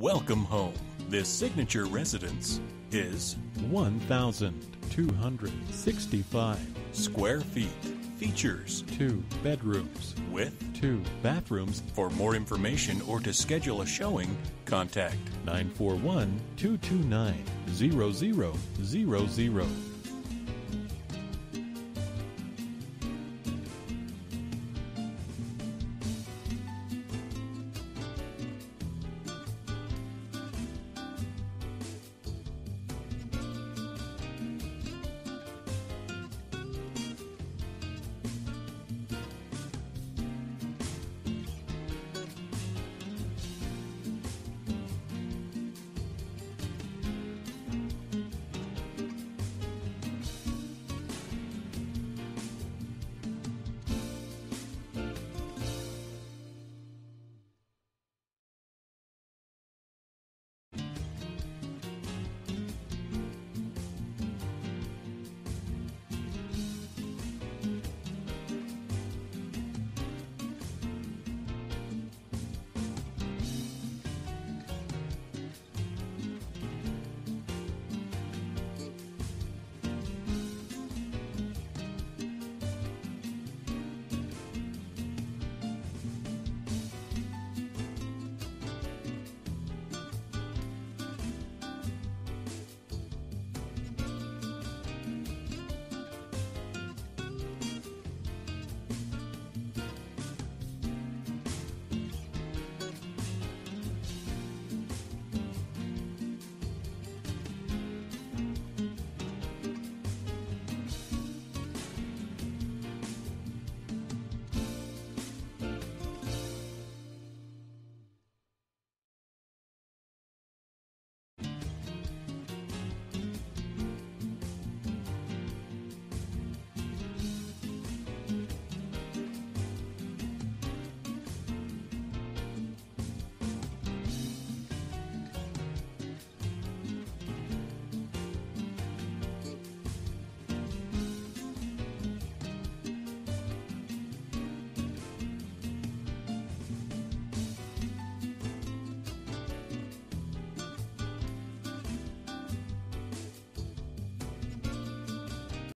Welcome home. This signature residence is 1,265 square feet. Features two bedrooms with two bathrooms. For more information or to schedule a showing, contact 941 229 0000.